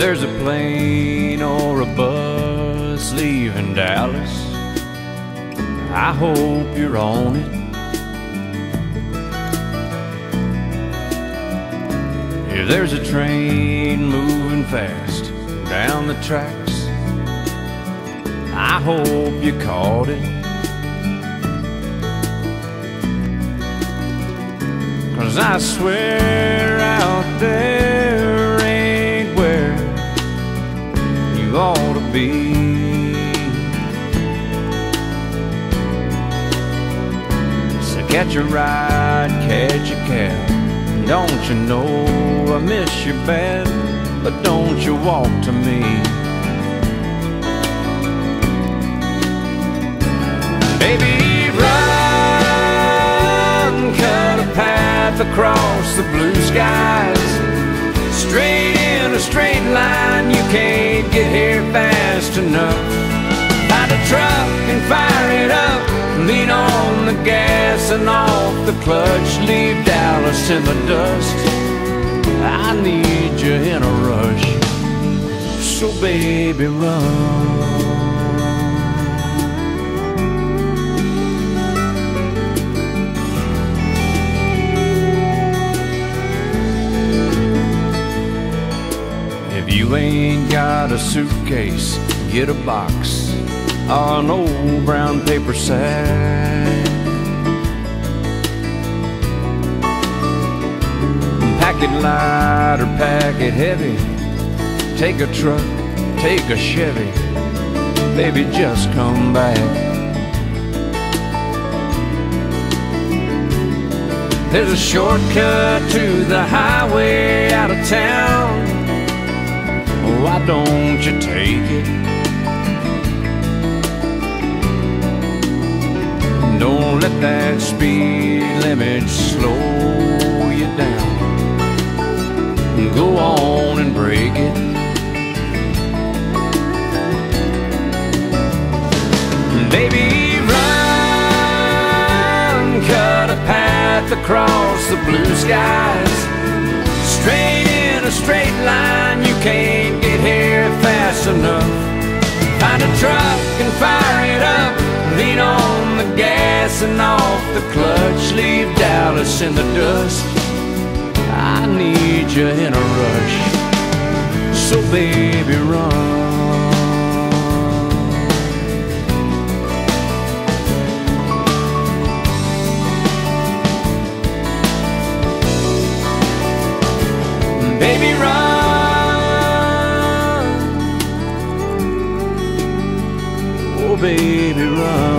there's a plane or a bus leaving Dallas, I hope you're on it. If there's a train moving fast down the tracks, I hope you caught it. Cause I swear out there be. So catch a ride, catch a cab. Don't you know I miss you bad? But don't you walk to me. Baby, run, cut a path across the blue skies. Gas and off the clutch. Leave Dallas in the dust. I need you in a rush. So baby, run. If you ain't got a suitcase, get a box or an old brown paper sack. It light or pack it heavy. Take a truck, take a Chevy. Baby, just come back. There's a shortcut to the highway out of town. Why don't you take it? Don't let that speed limit slow on and break it. Baby, run, cut a path across the blue skies. Straight in a straight line, you can't get here fast enough. Find a truck and fire it up. Lean on the gas and off the clutch. Leave Dallas in the dust. I need you in a rush. So baby, run. Baby, run. Oh, baby, run.